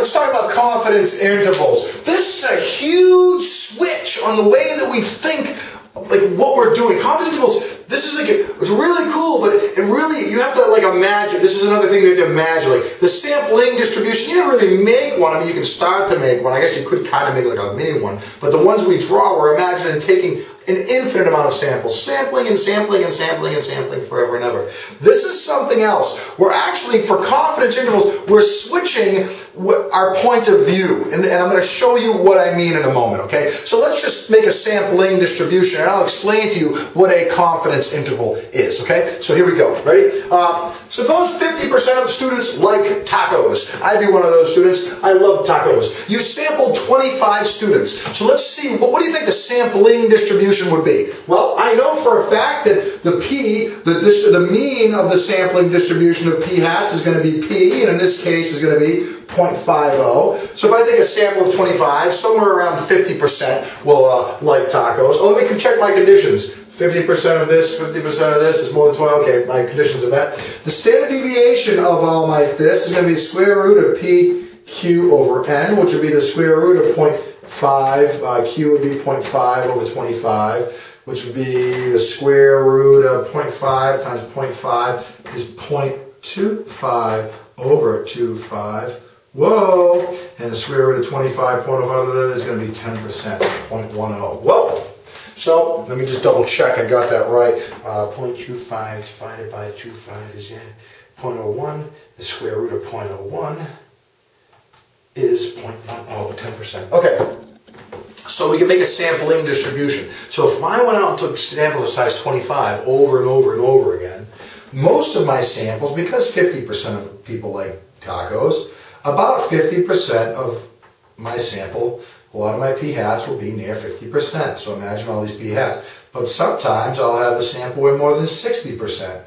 let's talk about confidence intervals. This is a huge switch on the way that we think like what we're doing. Confidence intervals, this is like, it's really cool, but it really, you have to like imagine, this is another thing you have to imagine, like the sampling distribution, you never really make one, I mean you can start to make one, I guess you could kind of make like a mini one, but the ones we draw, we're imagining taking an infinite amount of samples, sampling and sampling and sampling and sampling forever and ever. This is something else. We're actually, for confidence intervals, we're switching our point of view. And, I'm going to show you what I mean in a moment, okay? So let's just make a sampling distribution, and I'll explain to you what a confidence interval is, okay? So here we go. Ready? Uh, suppose 50% of students like tacos. I'd be one of those students. I love tacos. You sampled 25 students. So let's see, what, what do you think the sampling distribution would be? Well, I know for a fact that the p, the, the mean of the sampling distribution of p hats is going to be p, and in this case is going to be 0.50. So if I take a sample of 25, somewhere around 50% will uh, like tacos. Oh, let me check my conditions. 50% of this, 50% of this is more than 12. Okay, my conditions are met. The standard deviation of all my this is going to be square root of p q over n, which would be the square root of 0.5. Uh, q would be 0.5 over 25, which would be the square root of 0.5 times 0.5 is 0.25 over 25. Whoa! And the square root of 25.05 is going to be 10%, 0.10. Whoa! So let me just double check I got that right. Uh, 0.25 divided by 25 is yeah, 0.01. The square root of 0.01 is 0.10, 10%. Okay. So we can make a sampling distribution. So if I went out and took samples of size 25 over and over and over again, most of my samples, because 50% of people like tacos, about 50% of my sample, a lot of my p hats will be near 50%. So imagine all these p hats. But sometimes I'll have a sample with more than 60%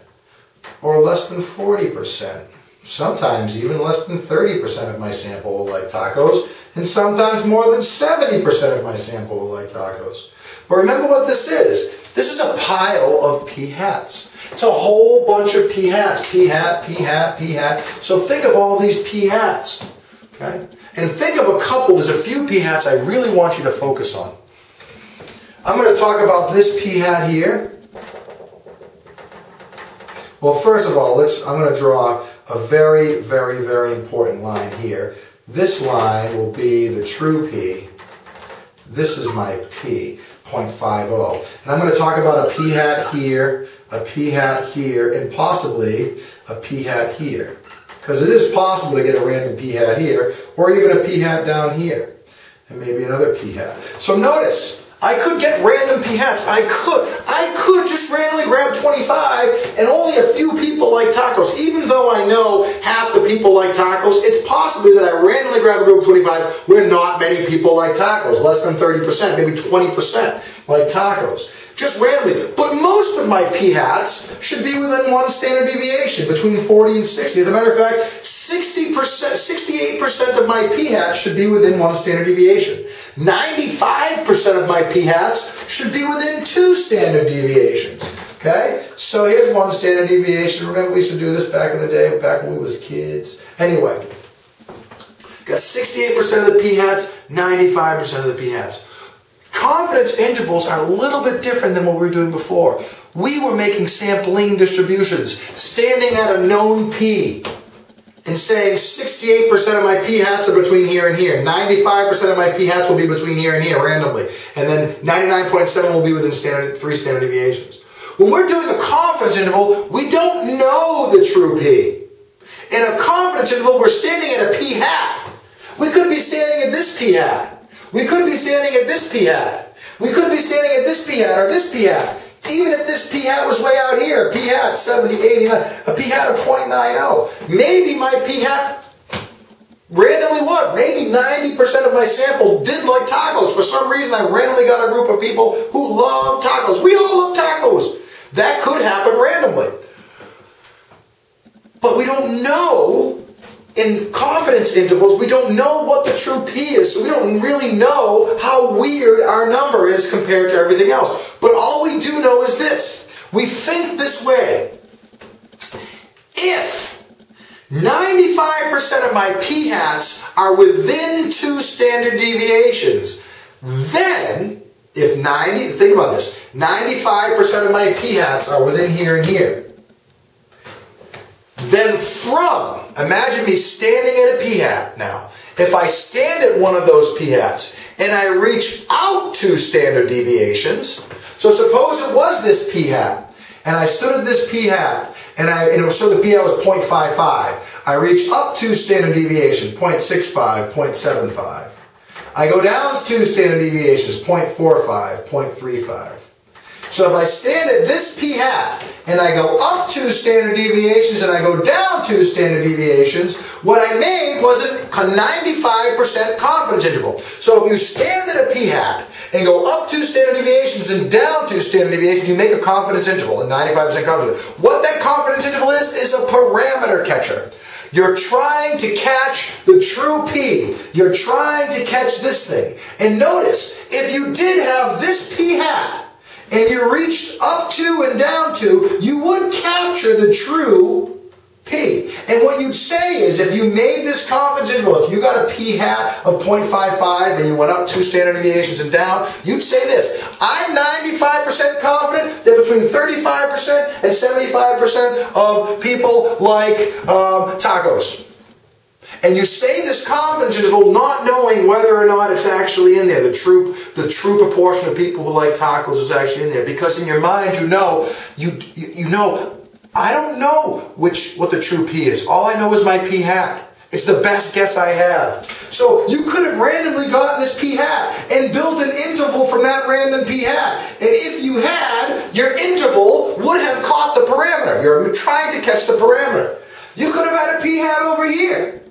or less than 40%. Sometimes even less than 30% of my sample will like tacos, and sometimes more than 70% of my sample will like tacos. But remember what this is. This is a pile of p hats. It's a whole bunch of p hats. P hat, p hat, p hat. So think of all these p hats. Okay? And think of a couple, there's a few p hats I really want you to focus on. I'm going to talk about this p hat here. Well, first of all, let's I'm going to draw a very, very, very important line here. This line will be the true p. This is my p. 0.50. And I'm going to talk about a p hat here, a p hat here, and possibly a p hat here. Because it is possible to get a random p hat here, or even a p hat down here, and maybe another p hat. So notice, I could get random p hats. I could. I could just randomly grab 25 and only a few people like tacos. Even though I know half the people like tacos, it's possibly that I randomly grab a group of 25 where not many people like tacos. Less than 30%, maybe 20% like tacos just randomly. But most of my p hats should be within one standard deviation, between 40 and 60. As a matter of fact, 60%, 68% of my p hats should be within one standard deviation. 95% of my p hats should be within two standard deviations. Okay? So here's one standard deviation. Remember we used to do this back in the day, back when we was kids. Anyway, got 68% of the p hats, 95% of the p hats. Confidence intervals are a little bit different than what we were doing before. We were making sampling distributions, standing at a known P and saying 68% of my P hats are between here and here. 95% of my P hats will be between here and here randomly. And then 99.7 will be within standard, three standard deviations. When we're doing a confidence interval, we don't know the true P. In a confidence interval, we're standing at a P hat. We could be standing at this P hat. We could be standing at this p hat. We could be standing at this p hat or this p hat. Even if this p hat was way out here, p hat 70, 89, a p hat of 0.90, maybe my p hat randomly was. Maybe 90% of my sample did like tacos. For some reason, I randomly got a group of people who love tacos. We all love tacos. That could happen randomly. But we don't know in confidence intervals, we don't know what the true P is, so we don't really know how weird our number is compared to everything else. But all we do know is this. We think this way. If 95% 95% of my p-hats are within two standard deviations, then if 90, think about this, 95% of my p-hats are within here and here. Then from, imagine me standing at a p-hat now. If I stand at one of those p-hats and I reach out two standard deviations, so suppose it was this p-hat, and I stood at this p-hat, and I and was, so the p-hat was 0.55. I reach up two standard deviations, 0.65, 0.75. I go down two standard deviations, 0.45, 0.35. So if I stand at this p hat and I go up two standard deviations and I go down two standard deviations, what I made was a 95% confidence interval. So if you stand at a p hat and go up two standard deviations and down two standard deviations, you make a confidence interval, a 95% confidence. interval. What that confidence interval is, is a parameter catcher. You're trying to catch the true P. You're trying to catch this thing. And notice, if you did have this P hat, and you reached up to and down to, you would capture the true P. And what you'd say is if you made this confidence interval, if you got a P hat of 0.55 and you went up two standard deviations and down, you'd say this I'm 95% confident that between 35% and 75% of people like um, tacos. And you say this confidence interval not knowing whether or not it's actually in there. The true, the true proportion of people who like tacos is actually in there. Because in your mind you know, you, you know, I don't know which what the true P is. All I know is my P hat. It's the best guess I have. So you could have randomly gotten this P hat and built an interval from that random P hat. And if you had, your interval would have caught the parameter. You're trying to catch the parameter. You could have had a P hat over here.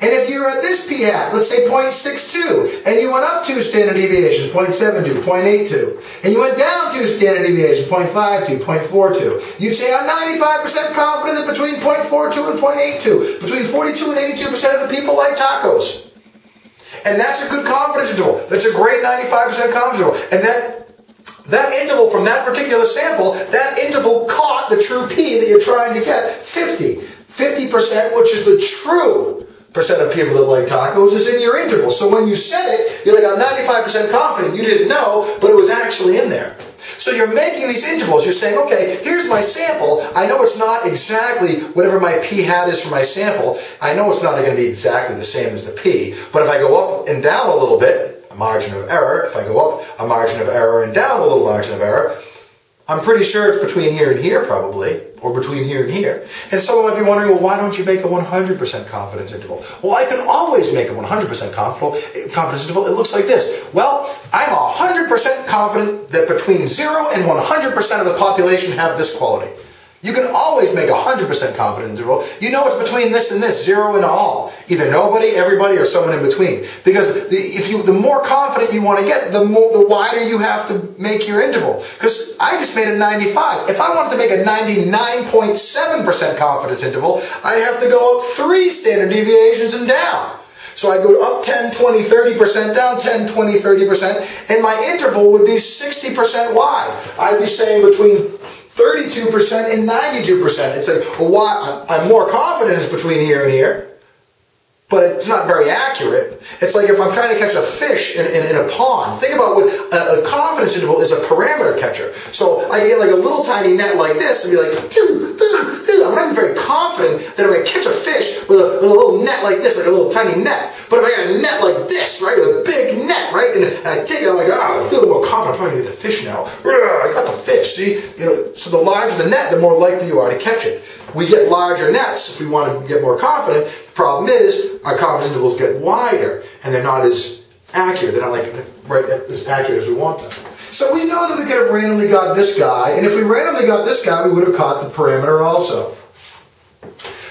And if you're at this p hat, let's say 0.62, and you went up two standard deviations, 0.72, 0.82, and you went down two standard deviations, 0.52, 0.42, you'd say I'm 95% confident that between 0.42 and 0.82, between 42 and 82% of the people like tacos. And that's a good confidence interval. That's a great 95% confidence interval. And that that interval from that particular sample, that interval caught the true P that you're trying to get, 50. 50%, which is the true percent of people that like tacos is in your interval. So when you said it, you're like, I'm 95% confident you didn't know, but it was actually in there. So you're making these intervals. You're saying, okay, here's my sample. I know it's not exactly whatever my p hat is for my sample. I know it's not going to be exactly the same as the p. But if I go up and down a little bit, a margin of error. If I go up a margin of error and down a little margin of error, I'm pretty sure it's between here and here, probably, or between here and here. And someone might be wondering, well, why don't you make a 100% confidence interval? Well, I can always make a 100% confidence interval. It looks like this. Well, I'm 100% confident that between 0 and 100% of the population have this quality. You can always make a 100% confident interval. You know it's between this and this, zero and all. Either nobody, everybody, or someone in between. Because the, if you, the more confident you want to get, the more, the wider you have to make your interval. Because I just made a 95. If I wanted to make a 99.7% confidence interval, I'd have to go up three standard deviations and down. So I'd go up 10, 20, 30%, down 10, 20, 30%, and my interval would be 60% wide. I'd be saying between 32% and 92%. It's like, why? I'm more confident it's between here and here but it's not very accurate. It's like if I'm trying to catch a fish in, in, in a pond. Think about what a, a, confidence interval is a parameter catcher. So I can get like a little tiny net like this and be like, doo, doo, doo. I'm not even very confident that I'm going to catch a fish with a, with a, little net like this, like a little tiny net. But if I got a net like this, right, with a big net, right, and, and I take it, I'm like, ah, I feel a little more confident. I'm probably going to get the fish now. I got the fish. See, you know, so the larger the net, the more likely you are to catch it. We get larger nets if we want to get more confident. The problem is our confidence intervals get wider and they're not as accurate. They're not like right as accurate as we want them. So we know that we could have randomly got this guy, and if we randomly got this guy, we would have caught the parameter also.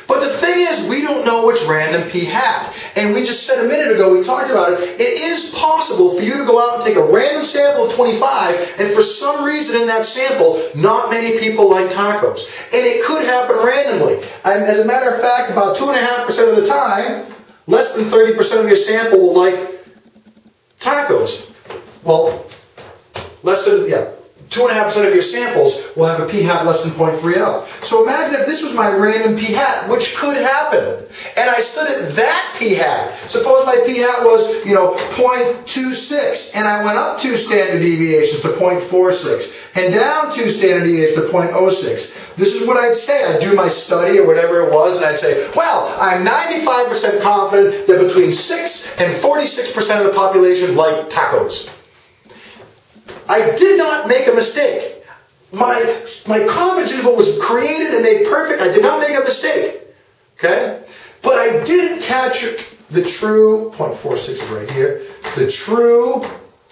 But the thing is, we don't know which random P hat. And we just said a minute ago, we talked about it. It is possible for you to go out and take a random sample of 25, and for some reason in that sample, not many people like tacos. And it could happen randomly. And as a matter of fact, about 2.5% of the time, less than 30% of your sample will like tacos. Well, less than, yeah, 2.5% of your samples will have a p-hat less than 0.30. So imagine if this was my random p-hat, which could happen, and I stood at that p-hat. Suppose my p-hat was, you know, 0.26, and I went up two standard deviations to 0.46, and down two standard deviations to 0.06. This is what I'd say. I'd do my study or whatever it was, and I'd say, well, I'm 95% confident that between 6 and 46% of the population like tacos. I did not make a mistake. My, my confidence interval was created and made perfect. I did not make a mistake. Okay? But I didn't catch the true, 0.46 is right here, the true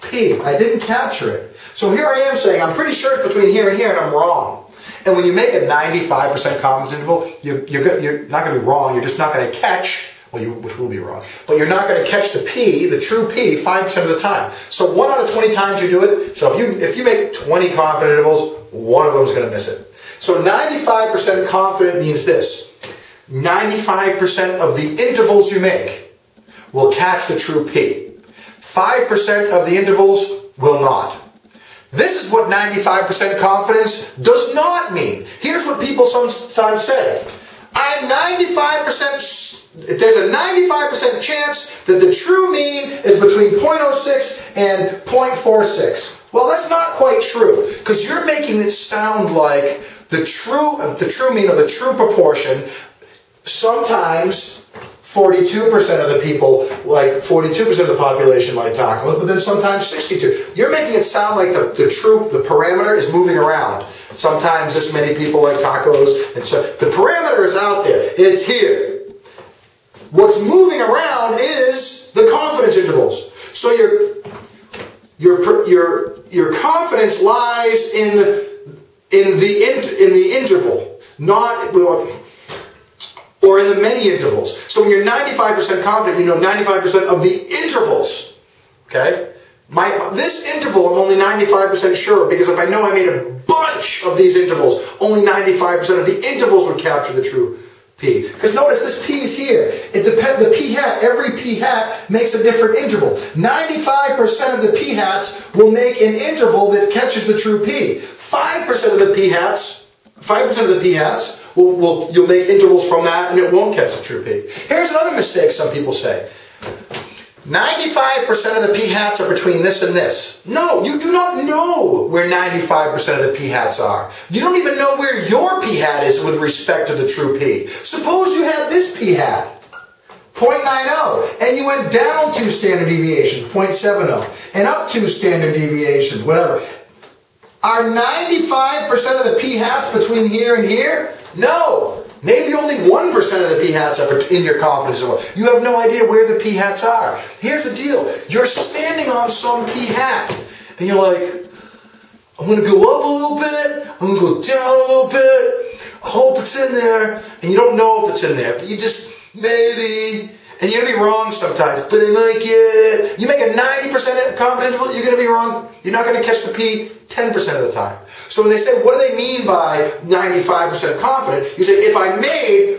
P. I didn't capture it. So here I am saying, I'm pretty sure it's between here and here, and I'm wrong. And when you make a 95% confidence interval, you, you're, you're not going to be wrong. You're just not going to catch well, you, which will be wrong. But you're not going to catch the P, the true P, 5% of the time. So one out of 20 times you do it. So if you, if you make 20 confident intervals, one of them is going to miss it. So 95% confident means this. 95% of the intervals you make will catch the true P. 5% of the intervals will not. This is what 95% confidence does not mean. Here's what people sometimes say. I'm 95% there's a 95% chance that the true mean is between 0.06 and 0.46. Well, that's not quite true because you're making it sound like the true, the true mean or the true proportion. Sometimes 42% of the people, like 42% of the population like tacos, but then sometimes 62. You're making it sound like the, the true, the parameter is moving around. Sometimes this many people like tacos, and so the parameter is out there. It's here. What's moving around is the confidence intervals. So your your your your confidence lies in in the in the interval, not or in the many intervals. So when you're 95% confident, you know 95% of the intervals. Okay? My this interval I'm only 95% sure because if I know I made a bunch of these intervals, only 95% of the intervals would capture the true P. Because notice this P is here. It depends. The P hat, every P hat makes a different interval. 95% of the P hats will make an interval that catches the true P. 5% of the P hats, 5% of the P hats will, will you'll make intervals from that and it won't catch the true P. Here's another mistake some people say. 95% of the p-hats are between this and this. No, you do not know where 95% of the p-hats are. You don't even know where your p-hat is with respect to the true p. Suppose you had this p-hat, 0.90, and you went down two standard deviations, 0.70, and up two standard deviations, whatever. Are 95% of the p-hats between here and here? No. Maybe only 1% of the p-hats are in your confidence interval. You have no idea where the p-hats are. Here's the deal. You're standing on some p-hat, and you're like, I'm going to go up a little bit, I'm going to go down a little bit, I hope it's in there, and you don't know if it's in there, but you just, maybe, and you're going to be wrong sometimes, but they might get, you make a 90% confidence interval, you're going to be wrong, you're not going to catch the P 10% of the time. So when they say, what do they mean by 95% confident? You say, if I made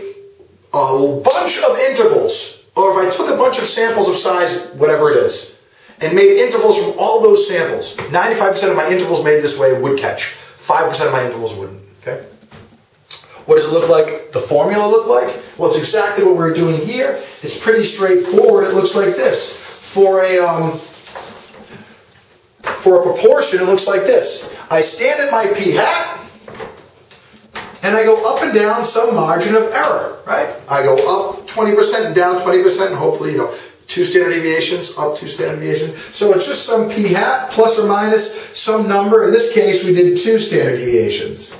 a bunch of intervals, or if I took a bunch of samples of size, whatever it is, and made intervals from all those samples, 95% of my intervals made this way would catch. 5% of my intervals wouldn't. Okay? What does it look like? The formula look like? Well, it's exactly what we're doing here. It's pretty straightforward. It looks like this. For a, um, for a proportion, it looks like this. I stand at my p hat, and I go up and down some margin of error, right? I go up 20% and down 20%, and hopefully, you know, two standard deviations, up two standard deviations. So it's just some p hat, plus or minus some number. In this case, we did two standard deviations.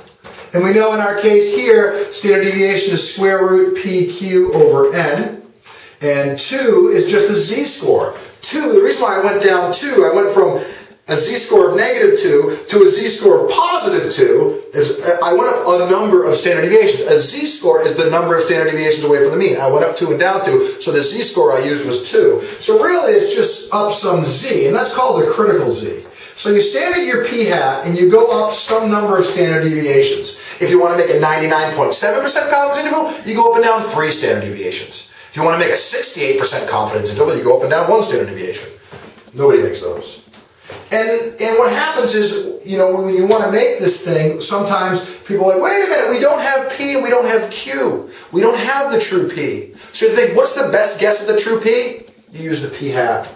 And we know in our case here, standard deviation is square root pq over n. And 2 is just a z-score. 2, the reason why I went down 2, I went from a z-score of negative 2 to a z-score of positive 2 is I went up a number of standard deviations. A z-score is the number of standard deviations away from the mean. I went up 2 and down 2, so the z-score I used was 2. So really it's just up some z, and that's called the critical z. So you stand at your p-hat and you go up some number of standard deviations. If you want to make a 99.7% confidence interval, you go up and down 3 standard deviations. If you want to make a 68% confidence interval, you go up and down 1 standard deviation. Nobody makes those. And and what happens is, you know, when you want to make this thing, sometimes people are like, wait a minute, we don't have P and we don't have Q. We don't have the true P. So you think, what's the best guess at the true P? You use the P hat.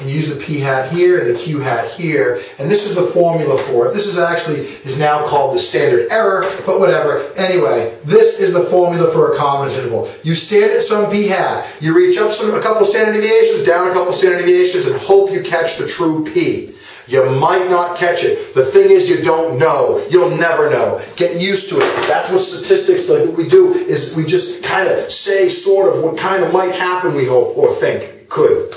And use the P hat here and the Q hat here. And this is the formula for it. This is actually is now called the standard error, but whatever. Anyway, this is the formula for a confidence interval. You stand at some P hat. You reach up some a couple standard deviations, down a couple standard deviations, and hope you catch the true P. You might not catch it. The thing is, you don't know. You'll never know. Get used to it. That's what statistics like what we do is we just kind of say sort of what kind of might happen we hope or think could.